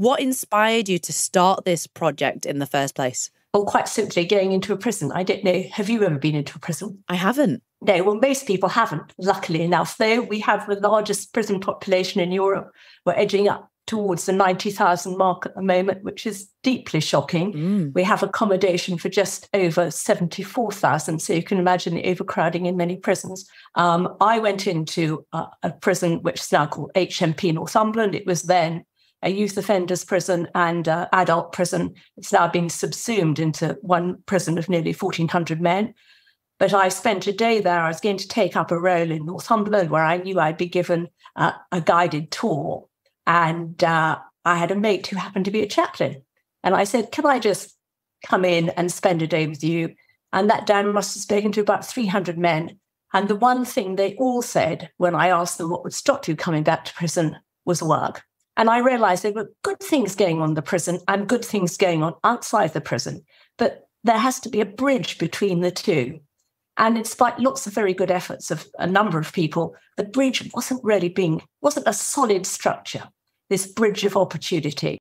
What inspired you to start this project in the first place? Well, quite simply, going into a prison. I don't know. Have you ever been into a prison? I haven't. No, well, most people haven't, luckily enough, though we have the largest prison population in Europe. We're edging up towards the 90,000 mark at the moment, which is deeply shocking. Mm. We have accommodation for just over 74,000. So you can imagine the overcrowding in many prisons. Um, I went into a, a prison which is now called HMP Northumberland. It was then a youth offenders prison and adult prison. It's now been subsumed into one prison of nearly 1,400 men. But I spent a day there. I was going to take up a role in Northumberland where I knew I'd be given uh, a guided tour and uh, I had a mate who happened to be a chaplain. And I said, Can I just come in and spend a day with you? And that day I must have spoken to about 300 men. And the one thing they all said when I asked them what would stop you coming back to prison was work. And I realized there were good things going on in the prison and good things going on outside the prison. But there has to be a bridge between the two. And in spite lots of very good efforts of a number of people, the bridge wasn't really being, wasn't a solid structure this bridge of opportunity.